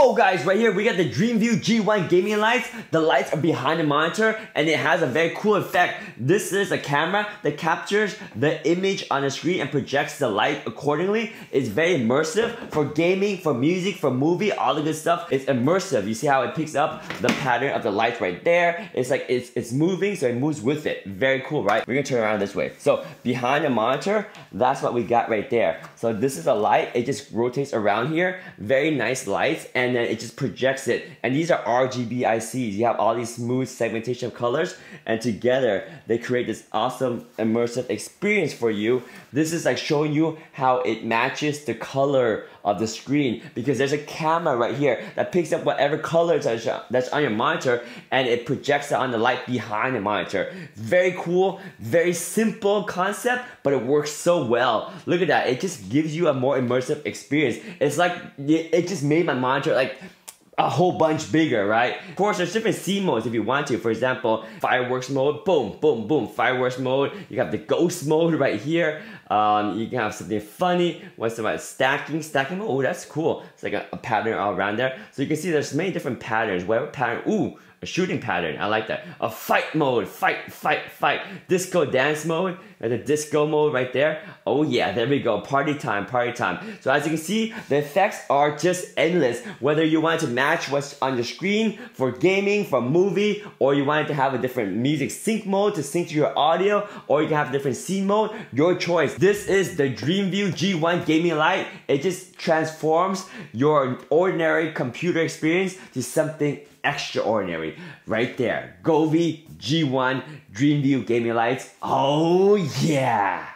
Whoa guys, right here we got the DreamView G1 gaming lights. The lights are behind the monitor and it has a very cool effect. This is a camera that captures the image on the screen and projects the light accordingly. It's very immersive for gaming, for music, for movie, all the good stuff. It's immersive. You see how it picks up the pattern of the lights right there. It's like it's, it's moving so it moves with it. Very cool, right? We're gonna turn around this way. So behind the monitor, that's what we got right there. So this is a light, it just rotates around here. Very nice lights and then it just projects it. And these are RGB ICs. You have all these smooth segmentation of colors and together they create this awesome immersive experience for you. This is like showing you how it matches the color of the screen because there's a camera right here that picks up whatever color that's on your monitor and it projects it on the light behind the monitor. Very cool, very simple concept, but it works so well. Look at that, it just gives you a more immersive experience. It's like, it just made my monitor like a whole bunch bigger, right? Of course, there's different scene modes if you want to. For example, fireworks mode, boom, boom, boom, fireworks mode. You have the ghost mode right here. Um, you can have something funny. What's about stacking? Stacking mode, oh, that's cool. It's like a, a pattern all around there. So you can see there's many different patterns. Whatever pattern, ooh, a shooting pattern. I like that. A fight mode, fight, fight, fight. Disco dance mode, and the disco mode right there. Oh yeah, there we go. Party time, party time. So as you can see, the effects are just endless. Whether you want to match what's on your screen for gaming, for movie, or you wanted to have a different music sync mode to sync to your audio, or you can have different scene mode, your choice. This is the DreamView G1 gaming light. It just transforms your ordinary computer experience to something extraordinary right there. Govee G1 DreamView gaming lights. Oh yeah!